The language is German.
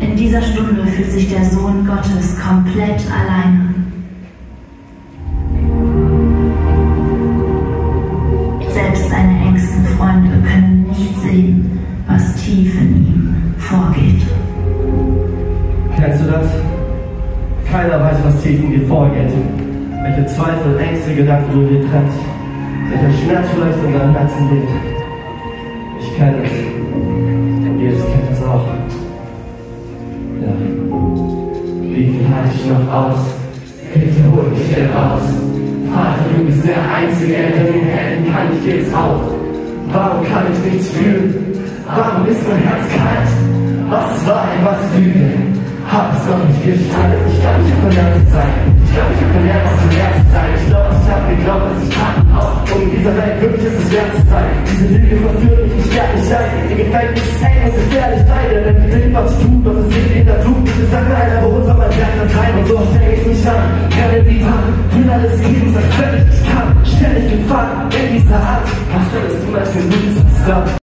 In dieser Stunde fühlt sich der Sohn Gottes komplett alleine. Selbst seine engsten Freunde können nicht sehen, was tief in ihm vorgeht. Kennst du das? Keiner weiß, was tief in dir vorgeht. Welche Zweifel, Ängste, Gedanken du dir trennst. Welcher Schmerz vielleicht in deinem Herzen liegt. Ich kenne es. Wie viel halte ich noch aus? Bitte hol mich hier raus. Vater, du bist der Einzige, der mir helfen kann. Ich jetzt auch. Warum kann ich nichts fühlen? Warum ist mein Herz kalt? Was war was Lüge? Hab's noch nicht gestaltet. Ich glaube, ich hab verlernt zu sein. Ich glaube, ich hab verlernt, was zu wert zu sein. Ich glaube, ich hab geglaubt, dass ich kann auch, um dieser Welt wirklich etwas wert zu sein. Diese Lüge verführt mich, ich werde nicht ein. Ihr Gefängnis ist eng und gefährlich leide. Denn ich will, was ich tue, doch es sag völlig, ich kann. Ständig gefangen in dieser Hand. Was willst du, als genug ist,